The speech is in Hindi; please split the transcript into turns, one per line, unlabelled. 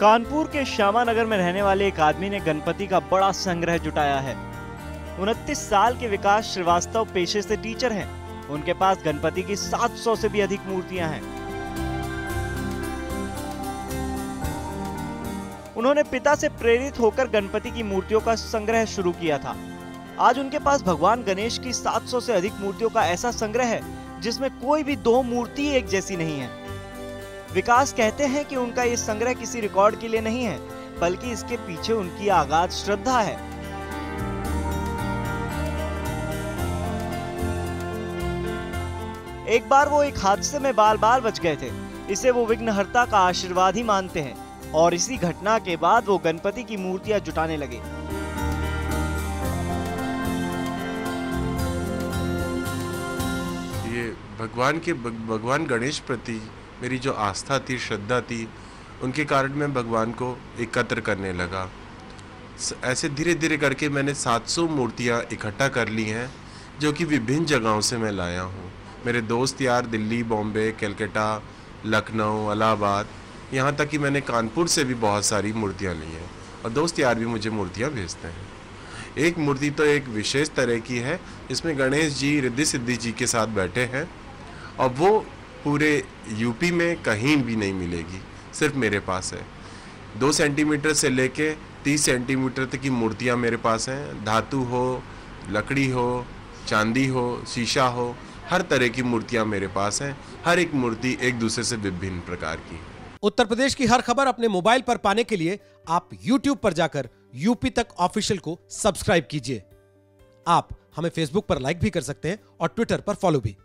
कानपुर के श्यामा नगर में रहने वाले एक आदमी ने गणपति का बड़ा संग्रह जुटाया है। उनतीस साल के विकास श्रीवास्तव पेशे से टीचर हैं। उनके पास गणपति की 700 से भी अधिक मूर्तियाँ हैं। उन्होंने पिता से प्रेरित होकर गणपति की मूर्तियों का संग्रह शुरू किया था। आज उनके पास भगवान गणेश की 700 से अधिक मूर्तियों का ऐसा संग्रह है, जिसमें कोई भी दो मूर्ति एक जैसी नहीं है। विकास कहते हैं कि उनका ये संग्रह किसी रिकॉर्ड के लिए नहीं है, बल्कि इसके पीछे उनकी आगाज़ श्रद्धा है। एक बार वो एक हादसे में बाल बाल बच गए थे, इसे वो विघ्नहर्ता का आशीर्वाद ही मानते हैं, और इसी घटना के बाद वो गणपति की मूर्तियाँ जुटाने लगे।
ये भगवान के, भगवान गणेश प्रति मेरी जो आस्था थी, श्रद्धा थी, उनके कारण मैं भगवान को एकत्र करने लगा। ऐसे धीरे धीरे करके मैंने 700 मूर्तियाँ इकट्ठा कर ली हैं, जो कि विभिन्न जगहों से मैं लाया हूँ। मेरे दोस्त यार दिल्ली, बॉम्बे, कलकत्ता, लखनऊ इलाहाबाद यहाँ तक कि मैंने कानपुर से भी बहुत सारी मूर्तियाँ ली हैं और दोस्त यार भी मुझे मूर्तियाँ भेजते हैं। एक मूर्ति तो एक विशेष तरह की है इसमें गणेश जी, रिद्धि सिद्धि जी के साथ बैठे हैं और वो पूरे यूपी में कहीं भी नहीं मिलेगी, सिर्फ़ मेरे पास है। दो सेंटीमीटर से लेके तीस सेंटीमीटर तक की मूर्तियाँ मेरे पास हैं, धातु हो, लकड़ी हो, चांदी हो, शीशा हो, हर तरह की मूर्तियाँ मेरे पास हैं, हर एक मूर्ति एक दूसरे से विभिन्न प्रकार की।
उत्तर प्रदेश की हर खबर अपने मोबाइल पर पाने के लिए आप YouTube पर जाकर यूपी तक ऑफिशियल को सब्सक्राइब कीजिए। आप हमें फेसबुक पर लाइक भी कर सकते हैं और ट्विटर पर फॉलो भी।